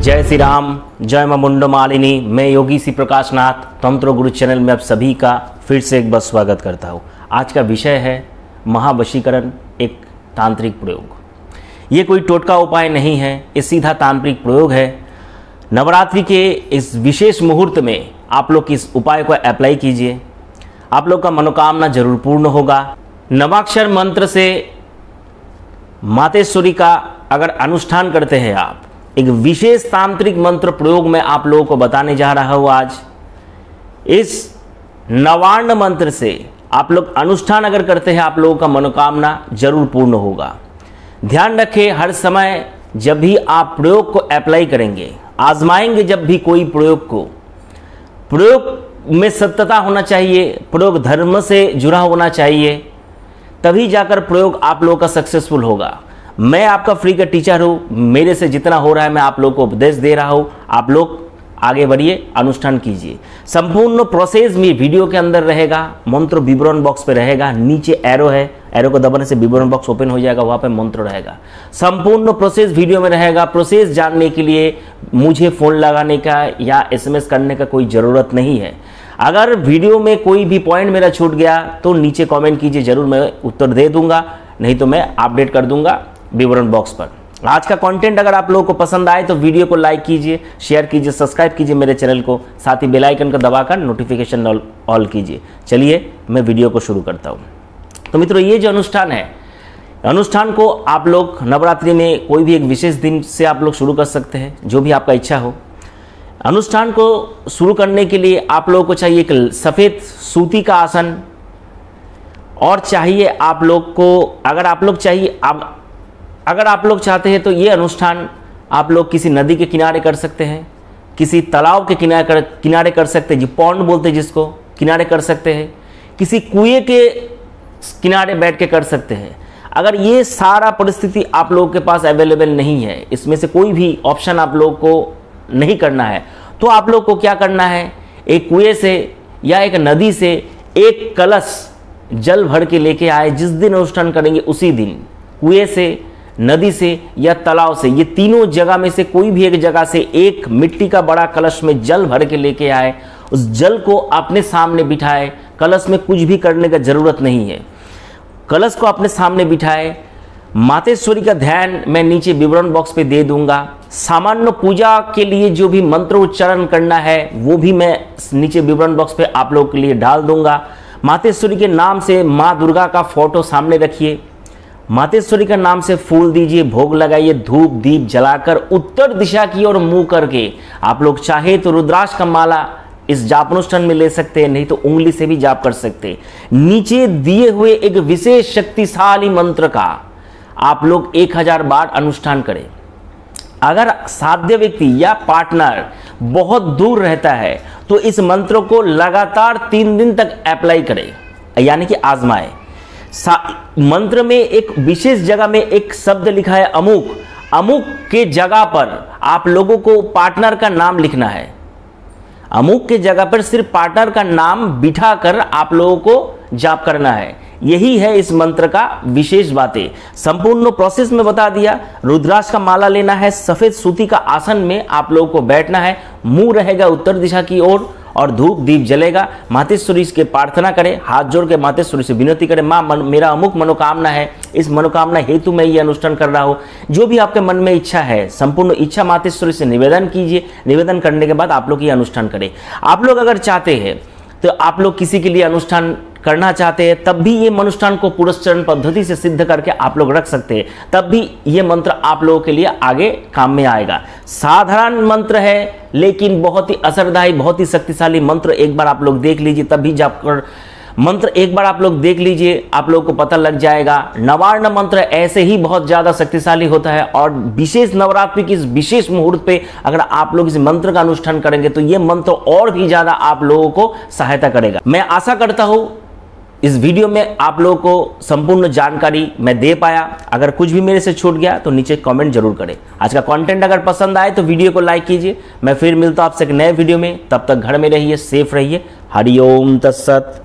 जय श्री राम, जय माँ मुंडो मालिनी। मैं योगी श्री प्रकाश नाथ तंत्र गुरु चैनल में आप सभी का फिर से एक बार स्वागत करता हूँ। आज का विषय है महावशीकरण, एक तांत्रिक प्रयोग। ये कोई टोटका उपाय नहीं है, ये सीधा तांत्रिक प्रयोग है। नवरात्रि के इस विशेष मुहूर्त में आप लोग इस उपाय को अप्लाई कीजिए। आप लोग का मनोकामना ज़रूर पूर्ण होगा। नवाक्षर मंत्र से मातेश्वरी का अगर अनुष्ठान करते हैं आप एक विशेष तांत्रिक मंत्र प्रयोग में आप लोगों को बताने जा रहा हूँ आज। इस नवार्ण मंत्र से आप लोग अनुष्ठान अगर करते हैं, आप लोगों का मनोकामना ज़रूर पूर्ण होगा। ध्यान रखें, हर समय जब भी आप प्रयोग को अप्लाई करेंगे, आजमाएँगे जब भी कोई प्रयोग को, प्रयोग में सत्यता होना चाहिए, प्रयोग धर्म से जुड़ा होना चाहिए, तभी जाकर प्रयोग आप लोगों का सक्सेसफुल होगा। मैं आपका फ्री का टीचर हूँ, मेरे से जितना हो रहा है मैं आप लोग को उपदेश दे रहा हूँ। आप लोग आगे बढ़िए, अनुष्ठान कीजिए। संपूर्ण प्रोसेस में वीडियो के अंदर रहेगा, मंत्र विवरण बॉक्स पे रहेगा, नीचे एरो है एरो को दबाने से विवरण बॉक्स ओपन हो जाएगा, वहाँ पे मंत्र रहेगा। संपूर्ण प्रोसेस वीडियो में रहेगा प्रोसेस जानने के लिए मुझे फ़ोन लगाने का या एसएमएस करने का कोई ज़रूरत नहीं है। अगर वीडियो में कोई भी पॉइंट मेरा छूट गया तो नीचे कॉमेंट कीजिए, ज़रूर मैं उत्तर दे दूँगा, नहीं तो मैं अपडेट कर दूँगा। विवरण बॉक्स पर। आज का कंटेंट अगर आप लोगों को पसंद आए तो वीडियो को लाइक कीजिए शेयर कीजिए सब्सक्राइब कीजिए मेरे चैनल को, साथ ही बेल आइकन का दबाकर नोटिफिकेशन ऑल कीजिए। चलिए, मैं वीडियो को शुरू करता हूँ। तो मित्रों, ये जो अनुष्ठान है, अनुष्ठान को आप लोग नवरात्रि में कोई भी एक विशेष दिन से आप लोग शुरू कर सकते हैं, जो भी आपका इच्छा हो। अनुष्ठान को शुरू करने के लिए आप लोगों को चाहिए एक सफ़ेद सूती का आसन, और चाहिए आप लोग को, अगर आप लोग चाहिए, आप अगर आप लोग चाहते हैं तो ये अनुष्ठान आप लोग किसी नदी के किनारे कर सकते हैं, किसी तालाब के किनारे कर किनारे कर सकते हैं जी पौंड बोलते हैं जिसको, किनारे कर सकते हैं, किसी कुएँ के किनारे बैठ के कर सकते हैं। अगर ये सारा परिस्थिति आप लोगों के पास अवेलेबल नहीं है, इसमें से कोई भी ऑप्शन आप लोग को नहीं करना है तो आप लोग को क्या करना है? एक कुएँ से या एक नदी से एक कलश जल भर के लेके आए, जिस दिन अनुष्ठान करेंगे उसी दिन। कुएँ से नदी से या तालाब से, ये तीनों जगह में से कोई भी एक जगह से एक मिट्टी का बड़ा कलश में जल भर के लेके आए, उस जल को अपने सामने बिठाए। कलश में कुछ भी करने का ज़रूरत नहीं है। कलश को अपने सामने बिठाए। मातेश्वरी का ध्यान मैं नीचे विवरण बॉक्स पे दे दूँगा। सामान्य पूजा के लिए जो भी मंत्र उच्चारण करना है, वो भी मैं नीचे विवरण बॉक्स पे आप लोगों के लिए डाल दूँगा। मातेश्वरी के नाम से माँ दुर्गा का फ़ोटो सामने रखिए। मातेश्वरी का नाम से फूल दीजिए, भोग लगाइए, धूप, दीप जलाकर उत्तर दिशा की ओर मुँह करके। आप लोग चाहे तो रुद्राक्ष का माला इस जापानुष्ठान में ले सकते हैं, नहीं तो उंगली से भी जाप कर सकते हैं। नीचे दिए हुए एक विशेष शक्तिशाली मंत्र का आप लोग एक हज़ार बार अनुष्ठान करें। अगर साध्य व्यक्ति या पार्टनर बहुत दूर रहता है तो इस मंत्र को लगातार तीन दिन तक अप्लाई करें, यानी कि आजमाएँ। मंत्र में एक विशेष जगह में एक शब्द लिखा है अमुक। अमुक के जगह पर आप लोगों को पार्टनर का नाम लिखना है। अमुक के जगह पर सिर्फ़ पार्टनर का नाम बिठा कर आप लोगों को जाप करना है। यही है इस मंत्र का विशेष बातें। संपूर्ण प्रोसेस में बता दिया, रुद्राक्ष का माला लेना है, सफ़ेद सूती का आसन में आप लोगों को बैठना है, मुँह रहेगा उत्तर दिशा की ओर और धूप दीप जलेगा। मातेश्वरी के प्रार्थना करें हाथ जोड़ के मातेश्वरी से विनती करें माँ मन, मेरा अमुक मनोकामना है इस मनोकामना हेतु मैं ये अनुष्ठान कर रहा हूँ। जो भी आपके मन में इच्छा है संपूर्ण इच्छा मातेश्वरी से निवेदन कीजिए। निवेदन करने के बाद आप लोग ये अनुष्ठान करें। आप लोग अगर चाहते हैं तो आप लोग किसी के लिए अनुष्ठान करना चाहते हैं, तब भी ये मनुष्ठान को पुरस्चरण पद्धति से सिद्ध करके आप लोग रख सकते हैं, तब भी ये मंत्र आप लोगों के लिए आगे काम में आएगा। साधारण मंत्र है, लेकिन बहुत ही असरदायी बहुत ही शक्तिशाली मंत्र एक बार आप लोग देख लीजिए, तब भी जब कर मंत्र एक बार आप लोग देख लीजिए, आप लोगों को पता लग जाएगा। नवार्ण मंत्र ऐसे ही बहुत ज़्यादा शक्तिशाली होता है, और विशेष नवरात्रि की इस विशेष मुहूर्त पे अगर आप लोग इस मंत्र का अनुष्ठान करेंगे तो ये मंत्र और भी ज़्यादा आप लोगों को सहायता करेगा। मैं आशा करता हूँ इस वीडियो में आप लोगों को संपूर्ण जानकारी मैं दे पाया। अगर कुछ भी मेरे से छूट गया तो नीचे कमेंट ज़रूर करें। आज का कंटेंट अगर पसंद आए तो वीडियो को लाइक कीजिए। मैं फिर मिलता हूँ आपसे एक नए वीडियो में। तब तक घर में रहिए सेफ़ रहिए। हरिओम तत्सत।